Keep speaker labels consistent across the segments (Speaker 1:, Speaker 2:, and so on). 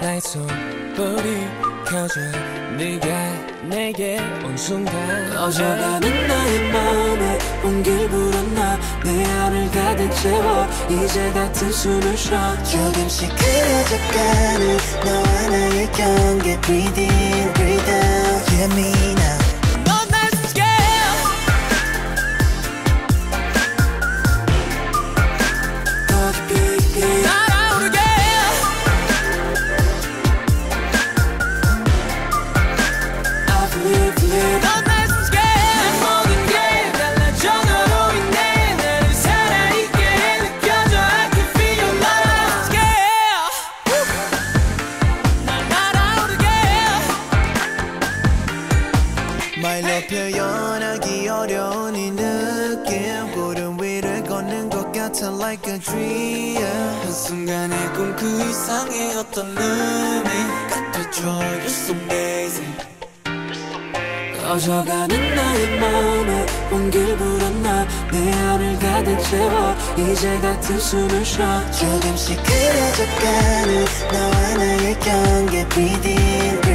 Speaker 1: 나의 손불이 켜져 네가 내게 온 순간.
Speaker 2: 꺼져가는 나의 마음에 온길 불었나? 내 안을 가득 채워 이제 같은 숨을 쉬어.
Speaker 3: 조금씩 그려져가는 너와 나의 경계 Breathe in, breathe 표현하기 어려운 이 느낌. 구름 위를 걷는 것 같아 like a dream.
Speaker 2: 한순간의 꿈그 이상의 어떤 의미 같아져 You're so amazing. 꺼져가는 나의 마음에 온길 불었나. 내 안을 가득 채워 이제 같은 숨을 쉬어.
Speaker 3: 조금씩 그려져가는 너와 나의 경계 breathe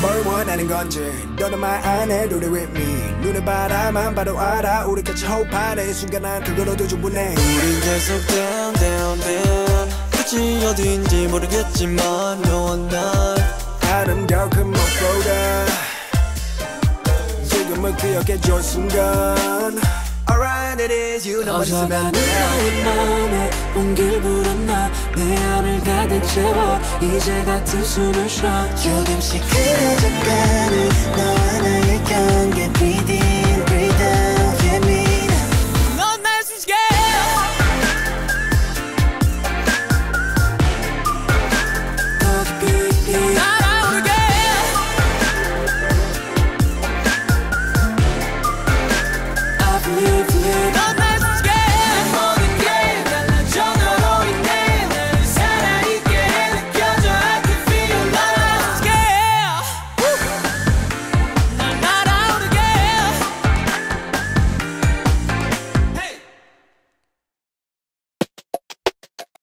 Speaker 4: 뭘 원하는 건지 너는 말 안 해도 돼 with me. 눈에 바라만 봐도 알아 우리 같이 호흡하는 이 순간 난 그걸로도 충분해.
Speaker 2: 우린 계속 down down down. 끝이 어딘지 모르겠지만 너와 난
Speaker 4: 아름다운 그 무엇보다 지금은 기억해줘 순간 Alright it is you. 돼
Speaker 2: 나의 마음에 온길 불었나 내 안을 가득 채워 이제 같은 숨을 쉬어.
Speaker 3: 조금씩 그려져가는 너와 나의 경계. in,